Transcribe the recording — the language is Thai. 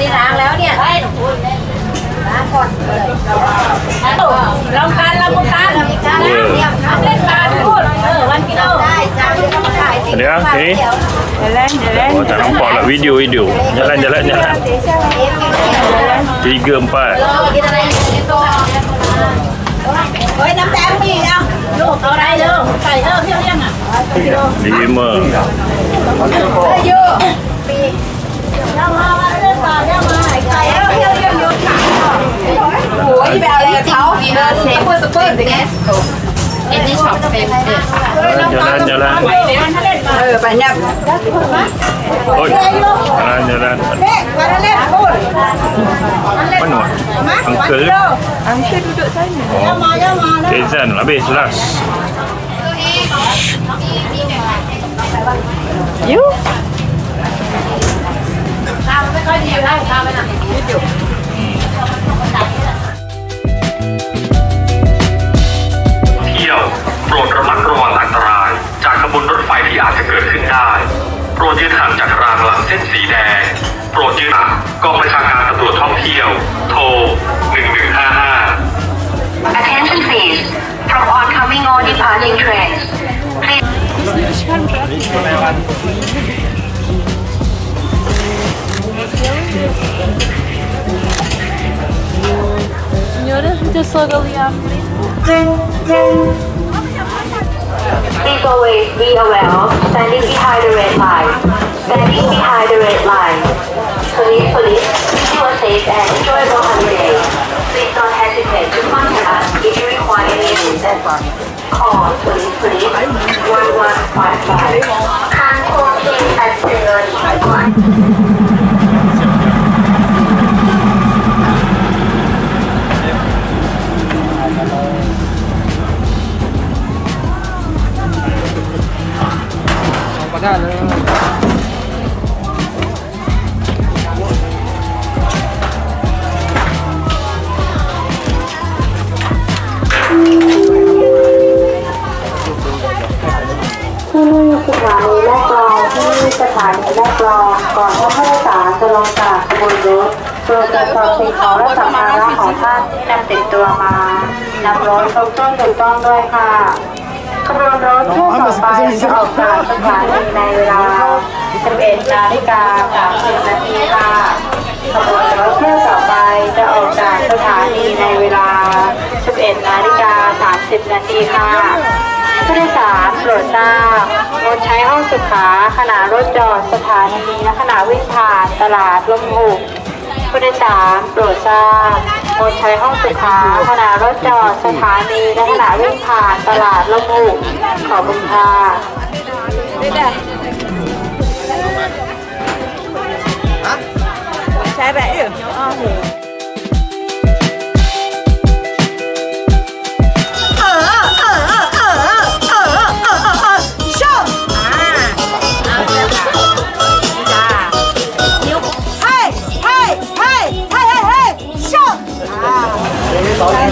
นี่ล้างแล้วเนี่ยล้างก่อนเลยเราการเราการเราการเล่นการพูดเออวันกิโลเดี๋ยวทีนี้โอ้แต่น้องปอละวิดีโอวิดีโอ jalan jalan jalan tiga empat เฮ้ยน้ำแดงมีเอาลูกเอาได้เร็วใส่เริ่มเที่ยวยังอ่ะดีมากเยอะปีเดี๋ยวเรา uh, same, same Tesco. It is shop same Tesco. Jalan, jalan. Ừ, bà nhập. Ôi, jalan, jalan. Bắt nổi. Angkel. Angkel duduk sana. Oh. Jason, habis lah. You? Tao mới có nhiều đâu, tao mới làm nhiều. ปรดยืนห่างจากรางหลังเส้นสีแดง โปรดยืนห่างกองบัญชาการตำรวจท่องเที่ยว โทร 1155 Attention please. From oncoming or departing trains. Please Senhora, eu sou ali à Please always be aware standing behind the red line. Standing behind the red line. Police, police, wish you safe and enjoyable holiday. Please don't hesitate to contact us if you require any assistance. Call police, police, 1155. Can't at the ที่นี่สถานีแรกรองที่นี่สถานีแรกรองก่อนที่ผู้โดยสารจะลงจากขบวนรถโปรดตรวจสอบสิ่งของและสัมภาระของท่านที่นำติดตัวมานำรถครบถ้วนถูกต้องด้วยค่ะขบวนรถเที่ยวต่อไปจะออกจากสถานีในเวลา 11นาฬิกา30นาทีค่ะขบวนรถเที่ยวต่อไปจะออกจากสถานีในเวลา 11นาฬิกา 30 นาทีค่ะผู้โดยสารโปรดทราบงดใช้ห้องสุขาขณะรถจอดสถานีและขณะวิ่งผ่านตลาดลมหุบผู้โดยสารโปรดทราบงดใช้ห้องสุขาขณะรถจอดสถานีและขณะวิ่งผ่านตลาดลมหุบขอบคุณค่ะ Trái bẻ rồi. Ờ, 老鹰